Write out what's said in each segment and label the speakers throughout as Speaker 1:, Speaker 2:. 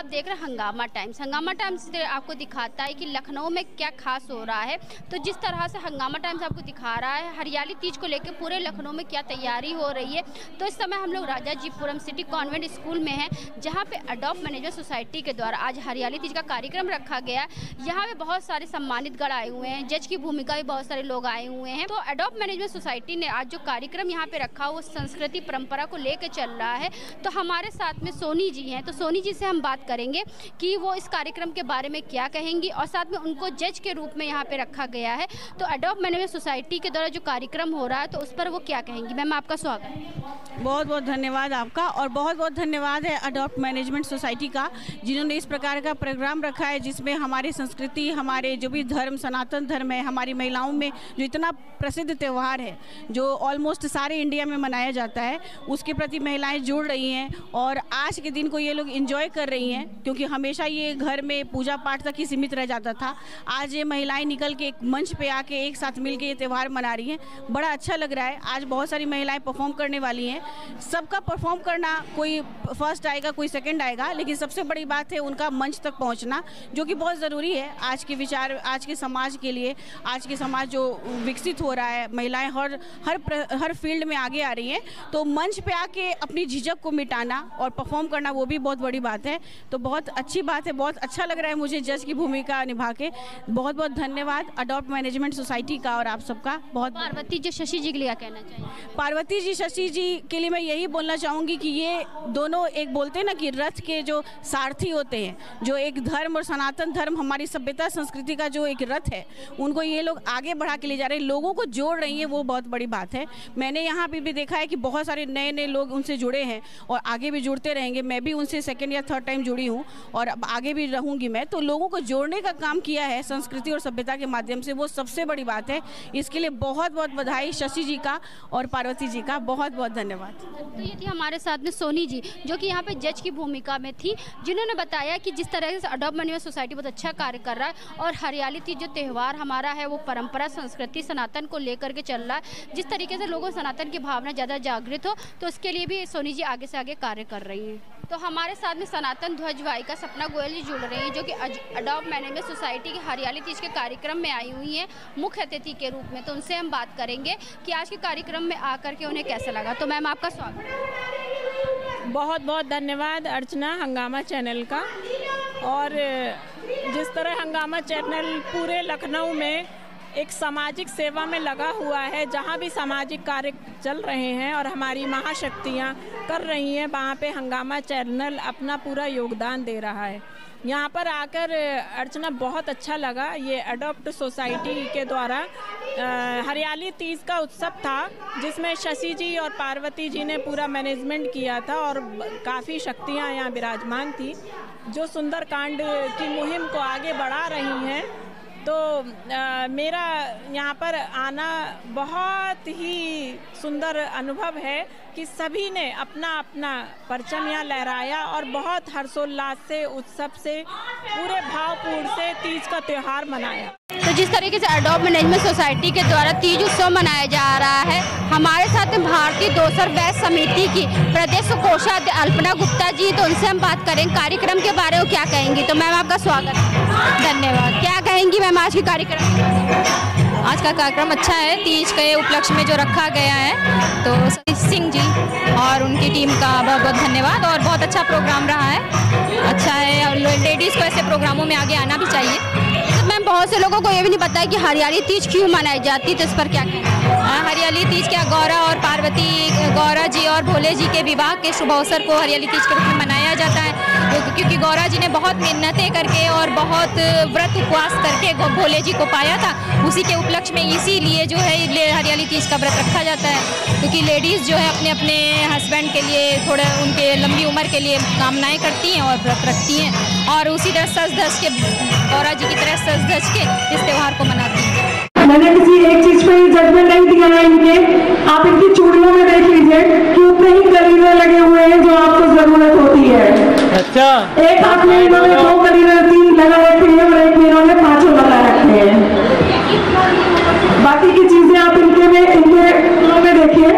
Speaker 1: आप देख रहे हैं हंगामा टाइम्स। हंगामा टाइम्स आपको दिखाता है कि लखनऊ में क्या खास हो रहा है। तो जिस तरह से हंगामा टाइम्स आपको दिखा रहा है, हरियाली तीज को लेकर पूरे लखनऊ में क्या तैयारी हो रही है। तो इस समय हम लोग Rajajipuram city convent school में हैं, जहाँ पे अडॉप्ट मैनेजमेंट सोसाइटी के द्वारा आज हरियाली तीज का कार्यक्रम रखा गया है। यहाँ पे बहुत सारे सम्मानित गण आए हुए हैं, जज की भूमिका भी बहुत सारे लोग आए हुए हैं। तो अडॉप्ट मैनेजमेंट सोसाइटी ने आज जो कार्यक्रम यहाँ पे रखा, वो संस्कृति परंपरा को लेकर चल रहा है। तो हमारे साथ में सोनी जी हैं। तो सोनी जी से हम बात करेंगे कि वो इस कार्यक्रम के बारे में क्या कहेंगी और साथ में उनको जज के रूप में यहाँ पे रखा गया है। तो अडॉप्ट मैनेजमेंट सोसाइटी के द्वारा जो कार्यक्रम हो रहा है तो उस पर वो क्या कहेंगी? मैम, आपका स्वागत
Speaker 2: बहुत बहुत धन्यवाद आपका और बहुत बहुत धन्यवाद है अडोप्ट मैनेजमेंट सोसाइटी का, जिन्होंने इस प्रकार का प्रोग्राम रखा है, जिसमें हमारी संस्कृति, हमारे जो भी धर्म, सनातन धर्म है, हमारी महिलाओं में जो इतना प्रसिद्ध त्यौहार है, जो ऑलमोस्ट सारे इंडिया में मनाया जाता है, उसके प्रति महिलाएँ जुड़ रही हैं और आज के दिन को ये लोग इंजॉय कर रही हैं। क्योंकि हमेशा ये घर में पूजा पाठ तक ही सीमित रह जाता था। आज ये महिलाएँ निकल के एक मंच पे आके एक साथ मिल के ये त्यौहार मना रही हैं। बड़ा अच्छा लग रहा है। आज बहुत सारी महिलाएँ परफॉर्म करने वाली हैं। सबका परफॉर्म करना कोई फ़र्स्ट आएगा कोई सेकेंड आएगा लेकिन सबसे बड़ी बात है उनका मंच तक पहुँचना जो कि बहुत ज़रूरी है आज के विचार आज के समाज के लिए। आज के समाज जो विकसित हो रहा है महिलाएँ हर हर प्र, हर फ़ील्ड में आगे आ रही हैं। तो मंच पे आके अपनी झिझक को मिटाना और परफॉर्म करना वो भी बहुत बड़ी बात है। तो बहुत अच्छी बात है बहुत अच्छा लग रहा है मुझे जज की भूमिका निभा के। बहुत बहुत धन्यवाद अडॉप्ट मैनेजमेंट सोसाइटी का और आप सबका। बहुत
Speaker 1: पार्वती जी शशि जी के लिए कहना चाहिए
Speaker 2: पार्वती जी शशि जी के लिए मैं यही बोलना चाहूँगी कि ये दोनों एक बोलते हैं ना कि रथ के जो सारथी होते हैं जो एक धर्म और सनातन धर्म हमारी सभ्यता संस्कृति का जो एक रथ है उनको ये लोग आगे बढ़ा के ले जा रहे हैं। लोगों को जोड़ रही है वो बहुत बड़ी बात है। मैंने यहाँ पर भी देखा है कि बहुत सारे नए नए लोग उनसे जुड़े हैं और आगे भी जुड़ते रहेंगे। मैं भी उनसे सेकेंड या थर्ड टाइम जुड़ी हूँ और अब आगे भी रहूँगी मैं। तो लोगों को जोड़ने का काम किया है संस्कृति और सभ्यता के माध्यम से, वो सबसे बड़ी बात है। इसके लिए बहुत बहुत बधाई शशि जी का और पार्वती जी का। बहुत बहुत धन्यवाद।
Speaker 1: तो ये थी हमारे साथ में सोनी जी, जो कि यहाँ पे जज की भूमिका में थी, जिन्होंने बताया कि जिस तरह से अडॉप्ट मैनेजमेंट सोसाइटी बहुत अच्छा कार्य कर रहा है और हरियाली तीज जो त्यौहार हमारा है, वो परंपरा, संस्कृति, सनातन को लेकर के चल रहा है। जिस तरीके से लोगों सनातन की भावना ज़्यादा जागृत हो तो उसके लिए भी सोनी जी आगे से आगे कार्य कर रही हैं। तो हमारे साथ में सनातन ध्वज वाहिका सपना गोयल जी जुड़ रही हैं, जो कि अडॉप्ट मैनेजमेंट सोसाइटी की हरियाली तीज के कार्यक्रम में आई हुई हैं मुख्य अतिथि के रूप में। तो उनसे हम बात करेंगे कि आज के कार्यक्रम में आकर के उन्हें कैसा लगा। तो मैम, आपका स्वागत
Speaker 3: बहुत बहुत धन्यवाद अर्चना हंगामा चैनल का। और जिस तरह हंगामा चैनल पूरे लखनऊ में एक सामाजिक सेवा में लगा हुआ है, जहाँ भी सामाजिक कार्य चल रहे हैं और हमारी महाशक्तियाँ कर रही हैं, वहाँ पे हंगामा चैनल अपना पूरा योगदान दे रहा है। यहाँ पर आकर अर्चना बहुत अच्छा लगा। ये अडोप्ट सोसाइटी के द्वारा हरियाली तीज का उत्सव था, जिसमें शशि जी और पार्वती जी ने पूरा मैनेजमेंट किया था और काफ़ी शक्तियाँ यहाँ विराजमान थी, जो सुंदरकांड की मुहिम को आगे बढ़ा रही हैं। तो आ, मेरा यहाँ पर आना बहुत ही सुंदर अनुभव है कि सभी ने अपना अपना परचम यहाँ लहराया और बहुत हर्षोल्लास से उत्सव से पूरे भावपूर्ण से तीज का त्यौहार मनाया।
Speaker 1: तो जिस तरीके से अडोप मैनेजमेंट सोसाइटी के द्वारा तीज उत्सव मनाया जा रहा है हमारे साथ भारतीय दोसर वैस समिति की प्रदेश कोषाध्यक्ष अल्पना गुप्ता जी तो उनसे हम बात करें कार्यक्रम के बारे में क्या कहेंगी? तो मैम आपका स्वागत धन्यवाद। क्या कहेंगी मैम, आज के कार्यक्रम
Speaker 4: आज का कार्यक्रम अच्छा है। तीज के उपलक्ष्य में जो रखा गया है तो सिंह जी और उनकी टीम का बहुत बहुत धन्यवाद और बहुत अच्छा प्रोग्राम रहा है। अच्छा है और लेडीज़ को ऐसे प्रोग्रामों में आगे आना भी चाहिए।
Speaker 1: तो मैम, बहुत से लोगों को ये भी नहीं पता है कि हरियाली तीज क्यों मनाई जाती है तो इस पर क्या
Speaker 4: हाँ? हरियाली तीज क्या गौरा और पार्वती, गौरा जी और भोले जी के विवाह के शुभ अवसर को हरियाली तीज के रूप में मनाया जाता है। क्योंकि गौरा जी ने बहुत मेहनतें करके और बहुत व्रत उपवास करके भोले जी को पाया था। उसी के उपलक्ष्य में इसीलिए जो है हरियाली तीज का व्रत रखा जाता है। क्योंकि लेडीज़ जो है अपने अपने हस्बैंड के लिए थोड़े उनके लंबी उम्र के लिए कामनाएँ करती हैं और व्रत रखती हैं। और उसी तरह सज धज के, गौरा जी की तरह सज धज के इस त्यौहार को मनाती हैं।
Speaker 5: मैंने किसी एक चीज़ पे जजमेंट नहीं दिया है इनके। आप इनकी चूड़ियों में देख लीजिए कि उतने ही कलीरे लगे हुए हैं जो आपको ज़रूरत होती है।
Speaker 6: अच्छा।
Speaker 5: एक हाथ में इन्होंने दो कलीरे तीन लगा रखे हैं और एक में इन्होंने पाँचों लगा रखे हैं बाकी की चीज़ें आप इनके में इनके में देखिए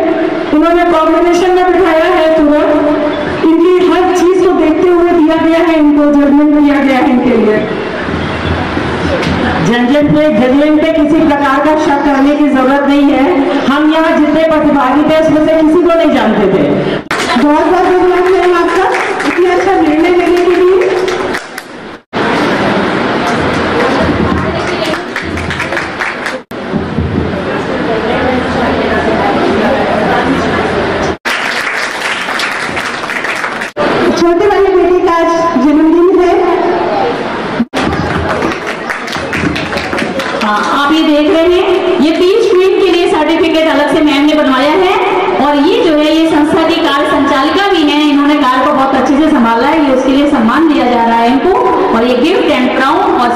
Speaker 5: उन्होंने कॉम्बिनेशन में बिठाया है तुरंत इनकी हर चीज़ को देखते हुए दिया गया है
Speaker 7: झंझट पे जजमेंट पे किसी प्रकार का शक करने की ज़रूरत नहीं है हम यहाँ जितने प्रतिभागी थे उसमें से किसी को नहीं जानते थे बहुत बहुत धन्यवाद मैम आपका इतना अच्छा निर्णय लेने के लिए छोटे वाले बेटे का आज जन्मदिन है हाँ आप ये देख रहे हैं ये तीन क्वीन के लिए सर्टिफिकेट अलग से मैम ने बनवाया है और ये जो है ये संस्था की कार्य संचालिका भी है इन्होंने कार्य को बहुत अच्छे से संभाला है ये उसके लिए सम्मान दिया जा रहा है इनको और ये गिफ्ट एंड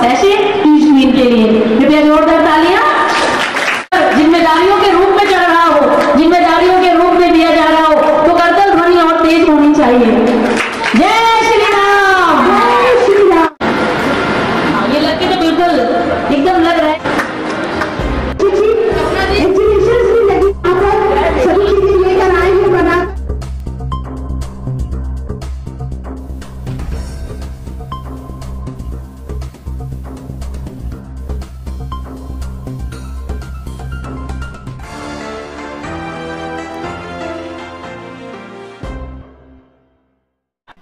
Speaker 7: और सैशे क्वीन के लिए।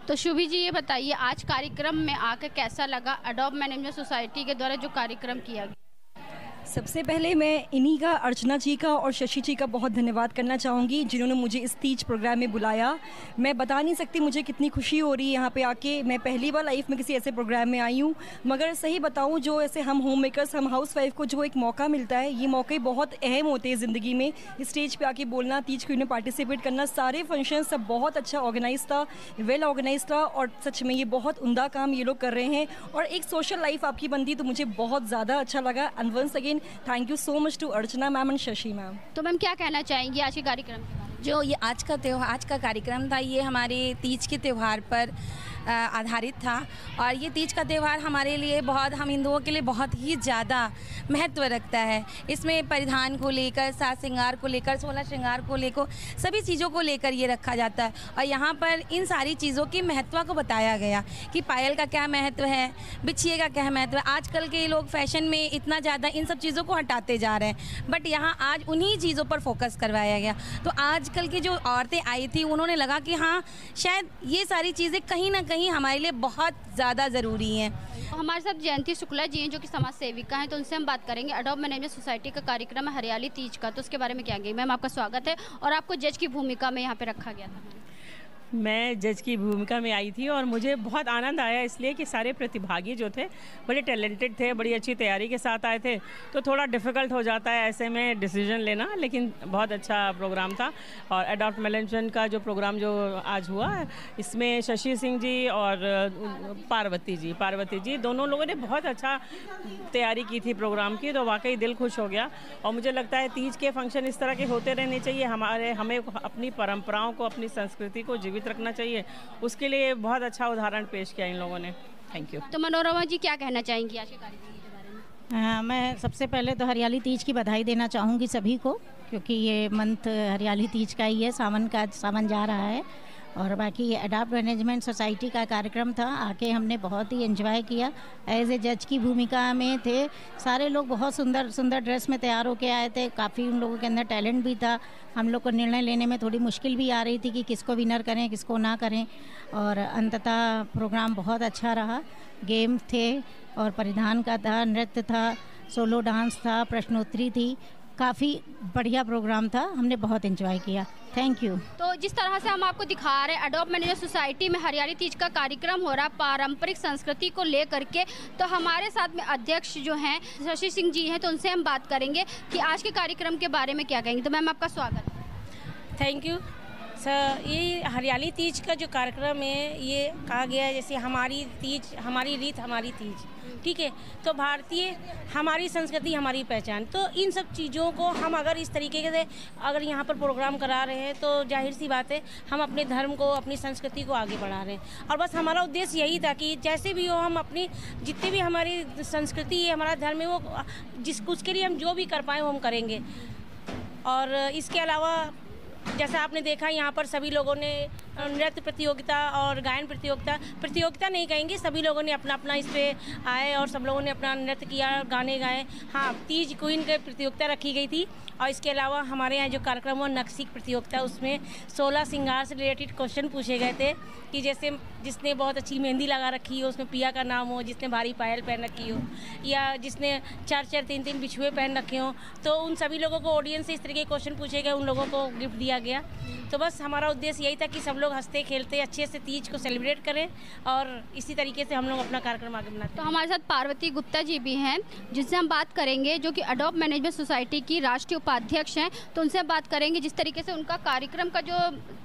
Speaker 7: तो
Speaker 1: शुभी जी ये बताइए, आज कार्यक्रम में आकर कैसा लगा? अडोप मैनेजमेंट सोसाइटी के द्वारा जो कार्यक्रम किया गया।
Speaker 6: सबसे पहले मैं इन्हीं का, अर्चना जी का और शशि जी का बहुत धन्यवाद करना चाहूँगी, जिन्होंने मुझे इस तीज प्रोग्राम में बुलाया। मैं बता नहीं सकती मुझे कितनी खुशी हो रही है यहाँ पे आके। मैं पहली बार लाइफ में किसी ऐसे प्रोग्राम में आई हूँ। मगर सही बताऊँ, जो ऐसे हम होम मेकर्स हम हाउस वाइफ को जो एक मौका मिलता है, ये मौके बहुत अहम होते हैं ज़िंदगी में। स्टेज पर आके बोलना, तीज क्वीन में पार्टिसिपेट करना, सारे फ़ंक्शन सब बहुत अच्छा ऑर्गेनाइज था वेल ऑर्गेनाइज था और सच में ये बहुत उमदा काम ये लोग कर रहे हैं। और एक सोशल लाइफ आपकी बनती तो मुझे बहुत ज़्यादा अच्छा लगा। And again thank you so much to Archana ma'am and Shashi ma'am
Speaker 1: तो मैम क्या कहना चाहेंगी आज के कार्यक्रम के बारे में?
Speaker 8: जो ये आज का त्यौहार आज का कार्यक्रम था ये हमारे तीज के त्यौहार पर आधारित था। और ये तीज का त्यौहार हमारे लिए बहुत, हम हिंदुओं के लिए बहुत ही ज़्यादा महत्व रखता है। इसमें परिधान को लेकर सात श्रृंगार को लेकर सोलह श्रृंगार को लेकर, सभी चीज़ों को लेकर ये रखा जाता है। और यहाँ पर इन सारी चीज़ों की महत्व को बताया गया कि पायल का क्या महत्व है, बिछिए का क्या महत्व है। आजकल के लोग फ़ैशन में इतना ज़्यादा इन सब चीज़ों को हटाते जा रहे हैं। बट यहाँ आज उन्हीं चीज़ों पर फोकस करवाया गया। तो आजकल की जो औरतें आई थी, उन्होंने लगा कि हाँ शायद ये सारी चीज़ें कहीं ना कहीं हमारे लिए बहुत ज़्यादा ज़रूरी हैं।
Speaker 1: हमारे साथ जयंती शुक्ला जी हैं, जो कि समाज सेविका हैं तो उनसे हम बात करेंगे। अडोब मैनेजमेंट सोसाइटी का कार्यक्रम है, हरियाली तीज का तो उसके बारे में क्या गई? मैम, आपका स्वागत है। और आपको जज की भूमिका में यहाँ पर रखा गया था।
Speaker 9: मैं जज की भूमिका में आई थी और मुझे बहुत आनंद आया इसलिए कि सारे प्रतिभागी जो थे, बड़े टैलेंटेड थे, बड़ी अच्छी तैयारी के साथ आए थे। तो थोड़ा डिफ़िकल्ट हो जाता है ऐसे में डिसीज़न लेना, लेकिन बहुत अच्छा प्रोग्राम था। और अडॉप्ट मैनेजमेंट का जो प्रोग्राम जो आज हुआ, इसमें शशि सिंह जी और पार्वती जी पार्वती जी दोनों लोगों ने बहुत अच्छा तैयारी की थी प्रोग्राम की तो वाकई दिल खुश हो गया। और मुझे लगता है, तीज के फ़ंक्शन इस तरह के होते रहने चाहिए। हमारे, हमें अपनी परंपराओं को, अपनी संस्कृति को जीवित रखना चाहिए। उसके लिए बहुत अच्छा उदाहरण पेश किया इन लोगों ने। थैंक यू
Speaker 1: तो मनोरमा जी क्या कहना चाहेंगी आज के कार्यक्रम के बारे में?
Speaker 10: हाँ, मैं सबसे पहले तो हरियाली तीज की बधाई देना चाहूँगी सभी को क्योंकि ये मंथ हरियाली तीज का ही है सावन का सावन जा रहा है। और बाकी ये अडाप्ट मैनेजमेंट सोसाइटी का कार्यक्रम था। आके हमने बहुत ही एंजॉय किया। एज ए जज की भूमिका में थे। सारे लोग बहुत सुंदर सुंदर ड्रेस में तैयार होके आए थे। काफ़ी उन लोगों के अंदर टैलेंट भी था। हम लोग को निर्णय लेने में थोड़ी मुश्किल भी आ रही थी कि किसको विनर करें, किसको ना करें। और अंततः प्रोग्राम बहुत अच्छा रहा। गेम थे और परिधान का था, नृत्य था सोलो डांस था, प्रश्नोत्तरी थी। काफ़ी बढ़िया प्रोग्राम था हमने बहुत एंजॉय किया। थैंक यू
Speaker 1: तो जिस तरह से हम आपको दिखा रहे हैं अडोप मैनेजर सोसाइटी में हरियाली तीज का कार्यक्रम हो रहा पारंपरिक संस्कृति को लेकर के तो हमारे साथ में अध्यक्ष जो हैं शशि सिंह जी हैं तो उनसे हम बात करेंगे कि आज के कार्यक्रम के बारे में क्या कहेंगे। तो मैम आपका स्वागत।
Speaker 11: थैंक यू सर ये हरियाली तीज का जो कार्यक्रम है ये कहा गया है जैसे हमारी तीज हमारी रीत हमारी तीज। ठीक है? तो भारतीय, हमारी संस्कृति, हमारी पहचान। तो इन सब चीज़ों को हम अगर इस तरीके से, अगर यहाँ पर प्रोग्राम करा रहे हैं तो ज़ाहिर सी बात है, हम अपने धर्म को, अपनी संस्कृति को आगे बढ़ा रहे हैं। और बस हमारा उद्देश्य यही था कि जैसे भी हो, हम अपनी, जितनी भी हमारी संस्कृति है, हमारा धर्म है, वो, जिस, उसके लिए हम जो भी कर पाएँ, वो हम करेंगे। और इसके अलावा, जैसा आपने देखा, यहाँ पर सभी लोगों ने नृत्य प्रतियोगिता और गायन प्रतियोगिता प्रतियोगिता नहीं कहेंगे, सभी लोगों ने अपना अपना इस पर आए और सब लोगों ने अपना नृत्य किया, गाने गाए। हाँ तीज क्वीन की प्रतियोगिता रखी गई थी और इसके अलावा हमारे यहाँ जो कार्यक्रम हुआ, नक्सिक प्रतियोगिता, उसमें सोलह सिंगार से रिलेटेड क्वेश्चन पूछे गए थे कि जैसे जिसने बहुत अच्छी मेहंदी लगा रखी हो, उसमें पिया का नाम हो, जिसने भारी पायल पहन रखी हो, या जिसने चार चार, तीन तीन बिछुए पहन रखे हों तो उन सभी लोगों को ऑडियंस से इस तरीके के क्वेश्चन पूछे गए, उन लोगों को गिफ्ट दिया गया। तो बस हमारा उद्देश्य यही था कि सब लोग हँसते, खेलते, अच्छे से तीज को सेलिब्रेट करें और इसी तरीके से हम लोग अपना कार्यक्रम आगे बनाते हैं।
Speaker 1: तो हमारे साथ पार्वती गुप्ता जी भी हैं, जिनसे हम बात करेंगे, जो कि अडोप मैनेजमेंट सोसाइटी की राष्ट्रीय उपाध्यक्ष हैं तो उनसे हम बात करेंगे जिस तरीके से उनका कार्यक्रम का जो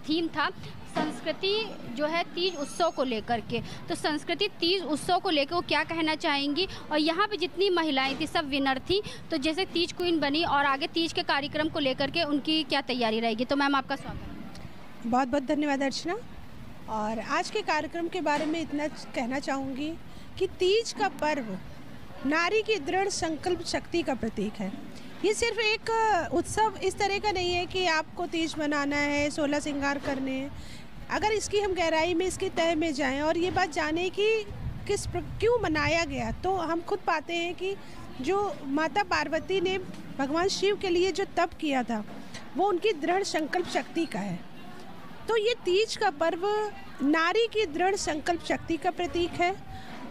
Speaker 1: थीम था, संस्कृति जो है तीज उत्सव को लेकर के। तो संस्कृति तीज उत्सव को लेकर वो क्या कहना चाहेंगी? और यहाँ पे जितनी महिलाएँ थी, सब विनर थी तो जैसे तीज क्वीन बनी और आगे तीज के कार्यक्रम को लेकर के उनकी क्या तैयारी रहेगी? तो मैम, आपका स्वागत
Speaker 12: बहुत बहुत धन्यवाद, अर्चना। और आज के कार्यक्रम के बारे में इतना कहना चाहूँगी कि तीज का पर्व नारी की दृढ़ संकल्प शक्ति का प्रतीक है। ये सिर्फ़ एक उत्सव इस तरह का नहीं है कि आपको तीज मनाना है सोलह श्रृंगार करने हैं। अगर इसकी हम गहराई में, इसके तय में जाएँ और ये बात जाने कि किस क्यों मनाया गया तो हम खुद पाते हैं कि जो माता पार्वती ने भगवान शिव के लिए जो तप किया था, वो उनकी दृढ़ संकल्प शक्ति का है। तो ये तीज का पर्व नारी की दृढ़ संकल्प शक्ति का प्रतीक है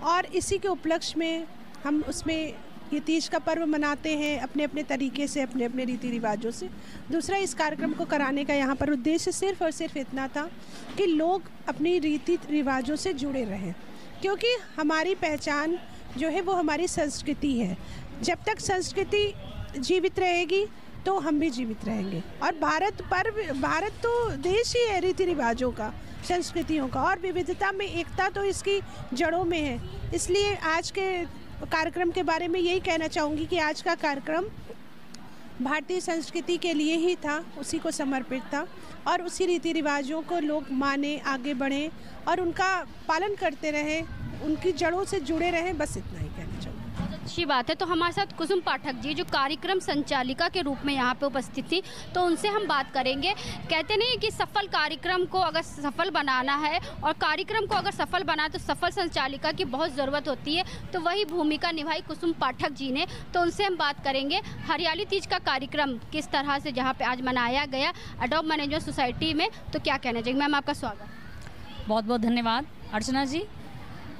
Speaker 12: और इसी के उपलक्ष्य में हम उसमें ये तीज का पर्व मनाते हैं अपने अपने तरीके से अपने अपने रीति रिवाजों से। दूसरा, इस कार्यक्रम को कराने का यहाँ पर उद्देश्य सिर्फ़ और सिर्फ़ इतना था कि लोग अपनी रीति रिवाजों से जुड़े रहें, क्योंकि हमारी पहचान जो है वो हमारी संस्कृति है। जब तक संस्कृति जीवित रहेगी तो हम भी जीवित रहेंगे। और भारत पर भारत तो देश ही है रीति रिवाजों का, संस्कृतियों का, और विविधता में एकता तो इसकी जड़ों में है। इसलिए आज के कार्यक्रम के बारे में यही कहना चाहूँगी कि आज का कार्यक्रम भारतीय संस्कृति के लिए ही था, उसी को समर्पित था, और उसी रीति रिवाजों को लोग माने, आगे बढ़ें, और उनका पालन करते रहें, उनकी जड़ों से जुड़े रहें, बस इतना ही।
Speaker 1: अच्छी बात है। तो हमारे साथ कुसुम पाठक जी, जो कार्यक्रम संचालिका के रूप में यहाँ पे उपस्थित थी तो उनसे हम बात करेंगे। कहते नहीं कि सफल कार्यक्रम को अगर सफल बनाना है और कार्यक्रम को अगर सफल बनाए तो सफल संचालिका की बहुत ज़रूरत होती है। तो वही भूमिका निभाई कुसुम पाठक जी ने तो उनसे हम बात करेंगे। हरियाली तीज का कार्यक्रम किस तरह से जहाँ पर आज मनाया गया अडोप मैनेजमेंट सोसाइटी में तो क्या कहना चाहिए मैम, आपका स्वागत।
Speaker 7: बहुत बहुत धन्यवाद। अर्चना जी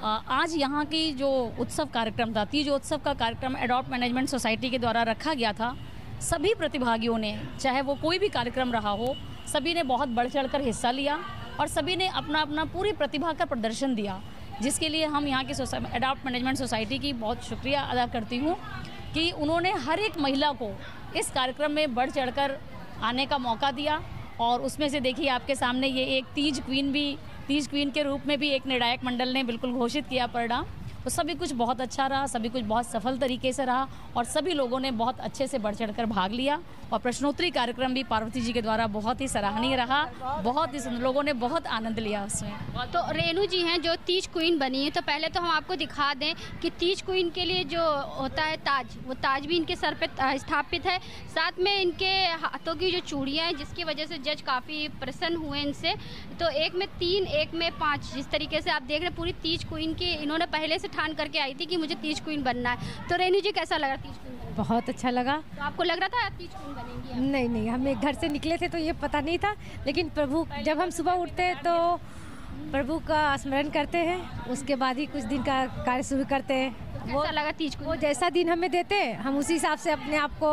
Speaker 7: आज यहाँ की जो उत्सव कार्यक्रम था, तीज उत्सव का कार्यक्रम एडॉप्ट मैनेजमेंट सोसाइटी के द्वारा रखा गया था। सभी प्रतिभागियों ने, चाहे वो कोई भी कार्यक्रम रहा हो, सभी ने बहुत बढ़ चढ़ कर हिस्सा लिया और सभी ने अपना अपना पूरी प्रतिभा का प्रदर्शन दिया, जिसके लिए हम यहाँ की एडॉप्ट मैनेजमेंट सोसाइटी की बहुत शुक्रिया अदा करती हूँ कि उन्होंने हर एक महिला को इस कार्यक्रम में बढ़ चढ़ आने का मौका दिया। और उसमें से देखिए आपके सामने ये एक तीज क्वीन भी, तीज क्वीन के रूप में भी एक निर्णायक मंडल ने बिल्कुल घोषित किया परिणाम। तो सभी कुछ बहुत अच्छा रहा, सभी कुछ बहुत सफल तरीके से रहा और सभी लोगों ने बहुत अच्छे से बढ़ चढ़ भाग लिया और प्रश्नोत्तरी कार्यक्रम भी पार्वती जी के द्वारा बहुत ही सराहनीय रहा। बहुत ही लोगों ने बहुत आनंद लिया उसमें।
Speaker 1: तो रेणु जी हैं जो तीज क्वीन बनी है तो पहले तो हम आपको दिखा दें कि तीज क्वीन के लिए जो होता है ताज, वो ताज भी इनके सर पर स्थापित है। साथ में इनके हाथों की जो चूड़ियाँ हैं, जिसकी वजह से जज काफ़ी प्रसन्न हुए इनसे तो एक में तीन, एक में पाँच, जिस तरीके से आप देख रहे हैं, पूरी तीज क्वीन की इन्होंने पहले से ठान करके आई थी कि मुझे तीज क्वीन बनना है। तो रेणु जी कैसा लगा तीज क्वीन
Speaker 13: बहुत अच्छा लगा।
Speaker 1: तो आपको लग रहा था तीज क्वीन बनेंगी?
Speaker 13: नहीं नहीं हमें घर से निकले थे तो ये पता नहीं था लेकिन प्रभु जब हम सुबह उठते हैं तो प्रभु का स्मरण करते हैं उसके बाद ही कुछ दिन का कार्य शुरू करते हैं।
Speaker 1: तो वो लगा तीज
Speaker 13: वो जैसा दिन हमें देते हैं हम उसी हिसाब से अपने आप को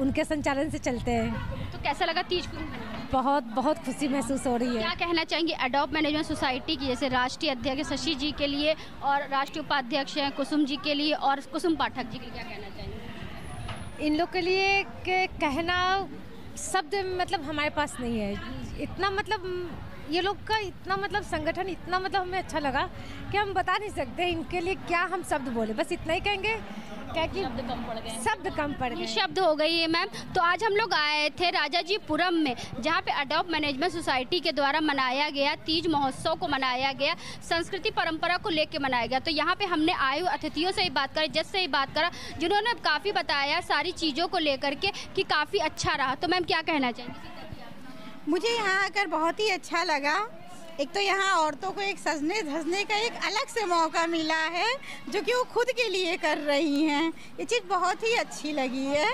Speaker 13: उनके संचालन से चलते हैं।
Speaker 1: तो कैसा लगा तीज क्वीन
Speaker 13: बहुत बहुत खुशी महसूस हो रही है।
Speaker 1: क्या कहना चाहेंगे अडोप मैनेजमेंट सोसाइटी की जैसे राष्ट्रीय अध्यक्ष शशि जी के लिए और राष्ट्रीय उपाध्यक्ष हैं कुसुम जी के लिए और कुसुम पाठक जी के लिए क्या कहना चाहेंगे?
Speaker 13: इन लोग के लिए के कहना शब्द मतलब हमारे पास नहीं है। इतना मतलब ये लोग का इतना मतलब संगठन इतना मतलब हमें अच्छा लगा कि हम बता नहीं सकते इनके लिए क्या हम शब्द बोले। बस इतना ही कहेंगे। क्या कि शब्द कम पड़ गए शब्द कम पड़ गए
Speaker 1: शब्द हो गई है मैम। तो आज हम लोग आए थे राजा जी पुरम में जहाँ पे अडोप मैनेजमेंट सोसाइटी के द्वारा मनाया गया तीज महोत्सव को मनाया गया संस्कृति परंपरा को लेके मनाया गया। तो यहाँ पे हमने आयु अतिथियों से ही बात करी जज से ही बात करा जिन्होंने काफ़ी बताया सारी चीज़ों को लेकर के कि काफ़ी अच्छा रहा। तो मैम क्या कहना चाहेंगे?
Speaker 14: मुझे यहाँ आकर बहुत ही अच्छा लगा। एक तो यहाँ औरतों को एक सजने धजने का एक अलग से मौका मिला है, जो कि वो खुद के लिए कर रही हैं। ये चीज़ बहुत ही अच्छी लगी है।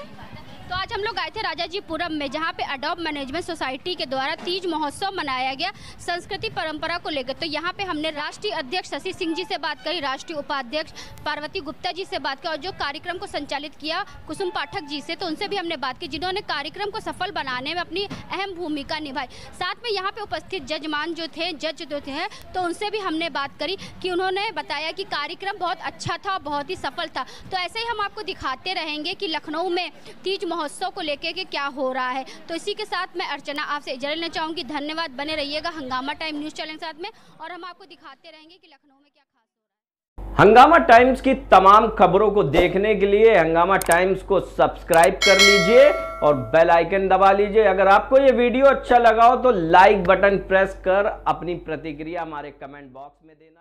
Speaker 1: तो आज हम लोग आए थे राजा जी पुरम में, जहाँ पे अडोप मैनेजमेंट सोसाइटी के द्वारा तीज महोत्सव मनाया गया संस्कृति परंपरा को लेकर। तो यहाँ पे हमने राष्ट्रीय अध्यक्ष शशि सिंह जी से बात करी, राष्ट्रीय उपाध्यक्ष पार्वती गुप्ता जी से बात की और जो कार्यक्रम को संचालित किया कुसुम पाठक जी से तो उनसे भी हमने बात की, जिन्होंने कार्यक्रम को सफल बनाने में अपनी अहम भूमिका निभाई। साथ में यहाँ पे उपस्थित जजमान जो थे, जज जो थे तो उनसे भी हमने बात करी कि उन्होंने बताया कि कार्यक्रम बहुत अच्छा था, बहुत ही सफल था। तो ऐसे ही हम आपको दिखाते रहेंगे कि लखनऊ में तीज महोत्सव को लेकर के क्या हो रहा है। तो इसी के साथ मैं अर्चना आपसे इजाज़त लेना चाहूँगी। धन्यवाद, बने रहिएगा हंगामा टाइम न्यूज़ चैनल के साथ में। और हम आपको दिखाते रहेंगे कि लखनऊ में क्या खास
Speaker 15: हंगामा टाइम्स की तमाम खबरों को देखने के लिए हंगामा टाइम्स को सब्सक्राइब कर लीजिए और बेल आइकन दबा लीजिए। अगर आपको ये वीडियो अच्छा लगा हो तो लाइक बटन प्रेस कर अपनी प्रतिक्रिया हमारे कमेंट बॉक्स में देना।